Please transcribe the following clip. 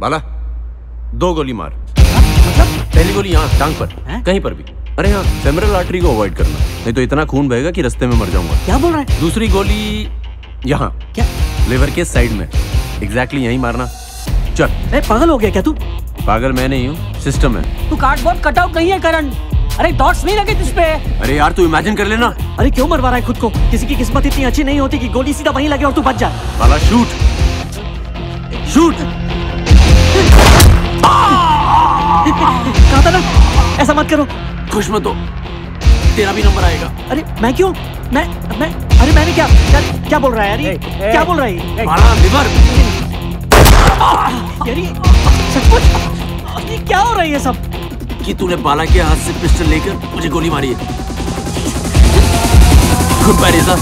बाला दो गोली मार। मतलब? पहली गोली यहाँ टांग पर है? कहीं पर भी। अरे हाँ फेमरल आर्टरी को अवॉइड करना। नहीं तो इतना खून बहेगा कि रास्ते में मर जाऊँगा। क्या बोल रहा है? दूसरी गोली यहाँ। क्या? लिवर के साइड में। एग्जैक्टली exactly यहीं मारना। चल। ए, पागल हो गया क्या तू? पागल मैं नहीं हूँ सिस्टम है। तू कार्डबोर्ड कटआउट नहीं है करण। अरे डॉट्स नहीं लगे तुझ पे। अरे यार तू इमेजिन कर लेना। अरे क्यों मरवा रहा है खुद को? किसी की किस्मत इतनी अच्छी नहीं होती कि गोली सीधा वहीं लगे और तू बच जाए बाला शूट शूट कहा था ना? ऐसा मत करो। खुश मत हो। तेरा भी नंबर आएगा। अरे मैं क्यों? मैं मैं अरे मैंने क्या क्या, क्या बोल रहा है यार ये? क्या बोल रहा है? यार सचमुच ये क्या हो रहा है ये सब? कि तूने बाला के हाथ से पिस्टल लेकर मुझे गोली मारी है। गुड बाय रेजा